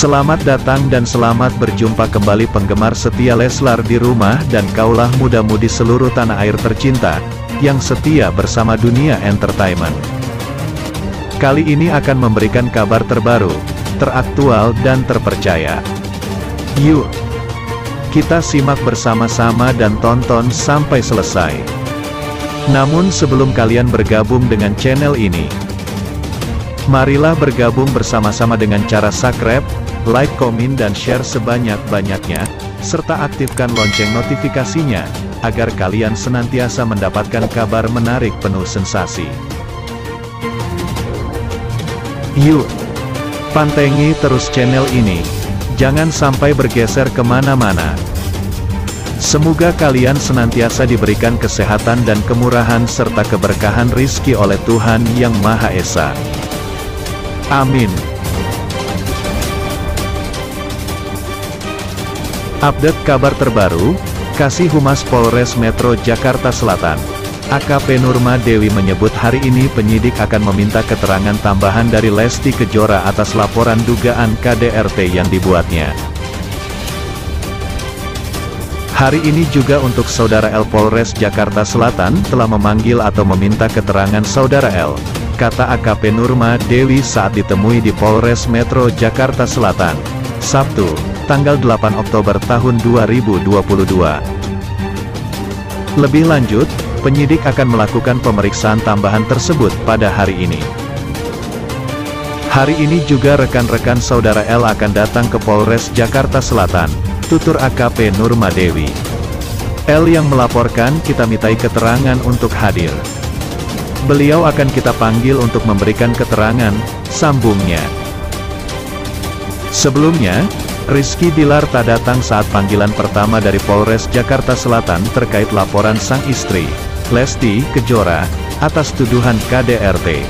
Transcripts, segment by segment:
Selamat datang dan selamat berjumpa kembali penggemar setia Leslar di rumah dan kaulah muda-mudi seluruh tanah air tercinta, yang setia bersama dunia entertainment. Kali ini akan memberikan kabar terbaru, teraktual dan terpercaya. Yuk, kita simak bersama-sama dan tonton sampai selesai. Namun sebelum kalian bergabung dengan channel ini, Marilah bergabung bersama-sama dengan cara subscribe, like, komen dan share sebanyak-banyaknya, serta aktifkan lonceng notifikasinya, agar kalian senantiasa mendapatkan kabar menarik penuh sensasi. Yuk! Pantengi terus channel ini, jangan sampai bergeser ke mana-mana. Semoga kalian senantiasa diberikan kesehatan dan kemurahan serta keberkahan rizki oleh Tuhan Yang Maha Esa. Amin. Update kabar terbaru, Kasih Humas Polres Metro Jakarta Selatan, AKP Nurma Dewi menyebut hari ini penyidik akan meminta keterangan tambahan dari Lesti Kejora atas laporan dugaan KDRT yang dibuatnya. Hari ini juga untuk Saudara L Polres Jakarta Selatan telah memanggil atau meminta keterangan Saudara L, kata AKP Nurma Dewi saat ditemui di Polres Metro Jakarta Selatan, Sabtu, tanggal 8 Oktober tahun 2022. Lebih lanjut, penyidik akan melakukan pemeriksaan tambahan tersebut pada hari ini. Hari ini juga rekan-rekan saudara L akan datang ke Polres Jakarta Selatan, tutur AKP Nurma Dewi. L yang melaporkan kita mintai keterangan untuk hadir. Beliau akan kita panggil untuk memberikan keterangan, sambungnya. Sebelumnya, Rizky Bilar tak datang saat panggilan pertama dari Polres Jakarta Selatan terkait laporan sang istri, Lesti Kejora, atas tuduhan KDRT.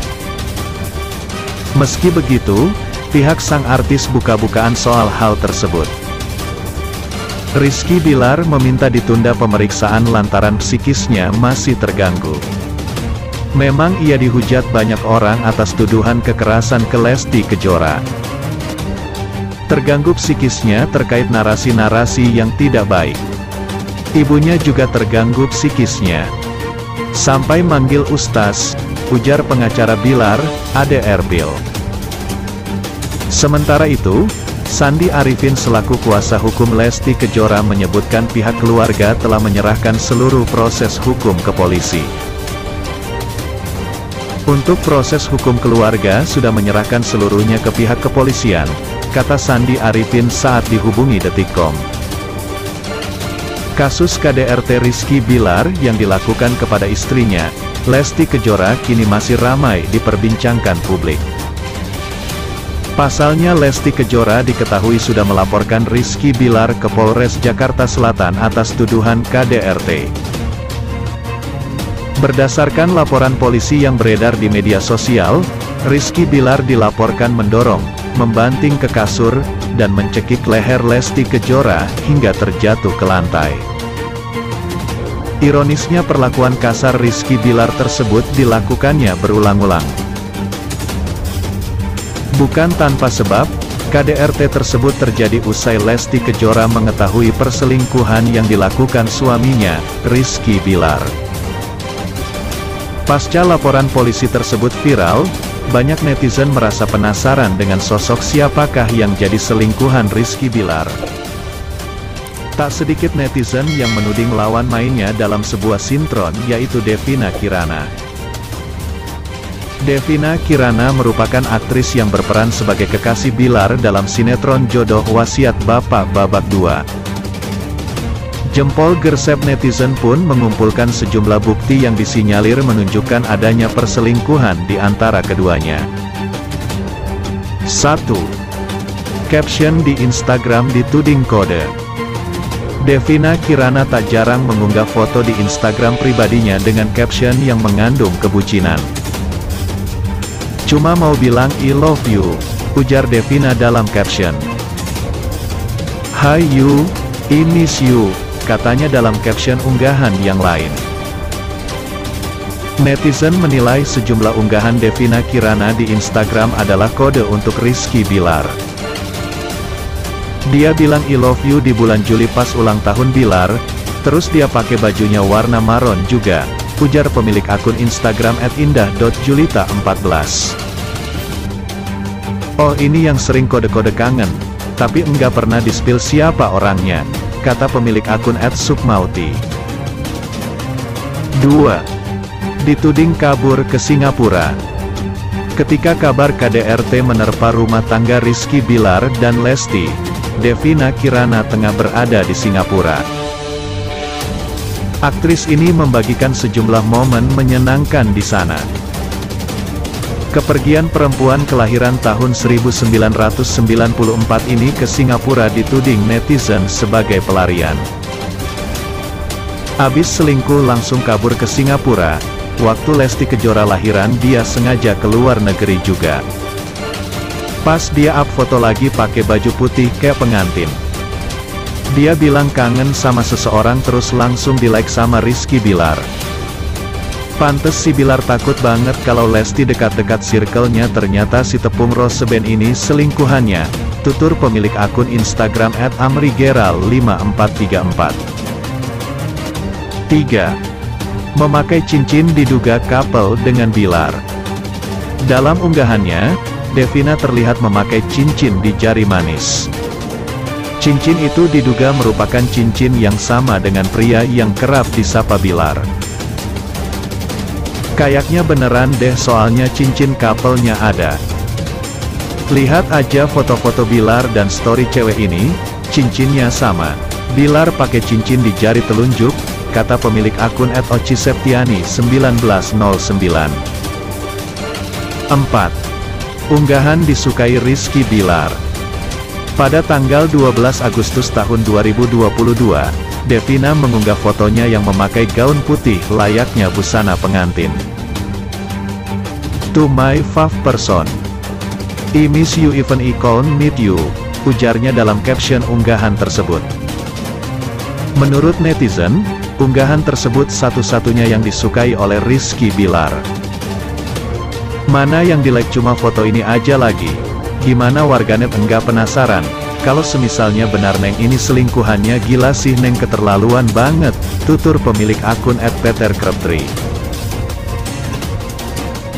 Meski begitu, pihak sang artis buka-bukaan soal hal tersebut. Rizky Bilar meminta ditunda pemeriksaan lantaran psikisnya masih terganggu. Memang ia dihujat banyak orang atas tuduhan kekerasan ke Lesti Kejora. Terganggu psikisnya terkait narasi-narasi yang tidak baik. Ibunya juga terganggu psikisnya. Sampai manggil Ustaz, ujar pengacara Bilar, Ade Erbil. Sementara itu, Sandi Arifin selaku kuasa hukum Lesti Kejora menyebutkan pihak keluarga telah menyerahkan seluruh proses hukum ke polisi. Untuk proses hukum keluarga sudah menyerahkan seluruhnya ke pihak kepolisian, kata Sandi Arifin saat dihubungi Detikkom. Kasus KDRT Rizky Bilar yang dilakukan kepada istrinya, Lesti Kejora kini masih ramai diperbincangkan publik. Pasalnya Lesti Kejora diketahui sudah melaporkan Rizky Bilar ke Polres Jakarta Selatan atas tuduhan KDRT. Berdasarkan laporan polisi yang beredar di media sosial, Rizky Bilar dilaporkan mendorong, membanting ke kasur, dan mencekik leher Lesti Kejora hingga terjatuh ke lantai. Ironisnya perlakuan kasar Rizky Bilar tersebut dilakukannya berulang-ulang. Bukan tanpa sebab, KDRT tersebut terjadi usai Lesti Kejora mengetahui perselingkuhan yang dilakukan suaminya, Rizky Bilar. Pasca laporan polisi tersebut viral, banyak netizen merasa penasaran dengan sosok siapakah yang jadi selingkuhan Rizky Bilar. Tak sedikit netizen yang menuding lawan mainnya dalam sebuah sintron yaitu Devina Kirana. Devina Kirana merupakan aktris yang berperan sebagai kekasih Bilar dalam sinetron Jodoh Wasiat Bapak Babak 2. Jempol gersep netizen pun mengumpulkan sejumlah bukti yang disinyalir menunjukkan adanya perselingkuhan di antara keduanya. 1. Caption di Instagram dituding kode. Devina Kirana tak jarang mengunggah foto di Instagram pribadinya dengan caption yang mengandung kebucinan. Cuma mau bilang I love you, ujar Devina dalam caption. Hi you, I miss you, katanya dalam caption unggahan yang lain. Netizen menilai sejumlah unggahan Devina Kirana di Instagram adalah kode untuk Rizky Bilar. Dia bilang I love you di bulan Juli pas ulang tahun Bilar, terus dia pakai bajunya warna marron juga, ujar pemilik akun Instagram @indah.julita14. Oh ini yang sering kode-kode kangen, tapi enggak pernah dispil siapa orangnya, kata pemilik akun @sukmauti. 2. Dituding kabur ke Singapura. Ketika kabar KDRT menerpa rumah tangga Rizky Bilar dan Lesti, Devina Kirana tengah berada di Singapura. Aktris ini membagikan sejumlah momen menyenangkan di sana. Kepergian perempuan kelahiran tahun 1994 ini ke Singapura dituding netizen sebagai pelarian. Abis selingkuh langsung kabur ke Singapura, waktu Lesti Kejora lahiran dia sengaja keluar negeri juga. Pas dia up foto lagi pakai baju putih kayak pengantin. Dia bilang kangen sama seseorang terus langsung di like sama Rizky Bilar. Pantes si Bilar takut banget kalau Lesti dekat-dekat circle-nya ternyata si tepung Roseben ini selingkuhannya, tutur pemilik akun Instagram at amrigeral5434. 3. Memakai cincin diduga couple dengan Bilar. Dalam unggahannya, Devina terlihat memakai cincin di jari manis. Cincin itu diduga merupakan cincin yang sama dengan pria yang kerap disapa Bilar. Kayaknya beneran deh soalnya cincin couple-nya ada. Lihat aja foto-foto Bilar dan story cewek ini, cincinnya sama. Bilar pakai cincin di jari telunjuk, kata pemilik akun @ociseptiani 1909. 4. Unggahan disukai Rizky Bilar. Pada tanggal 12 Agustus tahun 2022, Devina mengunggah fotonya yang memakai gaun putih layaknya busana pengantin. To my five person. I miss you even I can't meet you, ujarnya dalam caption unggahan tersebut. Menurut netizen, unggahan tersebut satu-satunya yang disukai oleh Rizky Bilar. Mana yang di like cuma foto ini aja lagi? Gimana warganet enggak penasaran? Kalau semisalnya benar Neng ini selingkuhannya gila sih Neng keterlaluan banget, tutur pemilik akun @peterkreptri.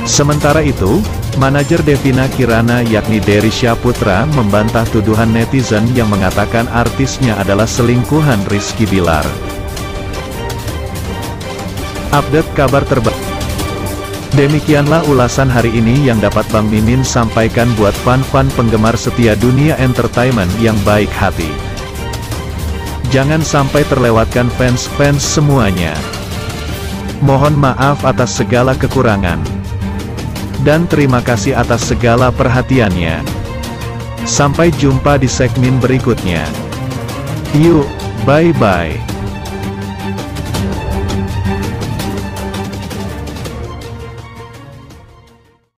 Sementara itu, manajer Devina Kirana yakni Dery Syaputra membantah tuduhan netizen yang mengatakan artisnya adalah selingkuhan Rizky Bilar. Update kabar terbaru Demikianlah ulasan hari ini yang dapat Bang Mimin sampaikan buat fan-fan penggemar setia dunia entertainment yang baik hati. Jangan sampai terlewatkan fans-fans semuanya. Mohon maaf atas segala kekurangan. Dan terima kasih atas segala perhatiannya. Sampai jumpa di segmen berikutnya. Yuk, bye-bye.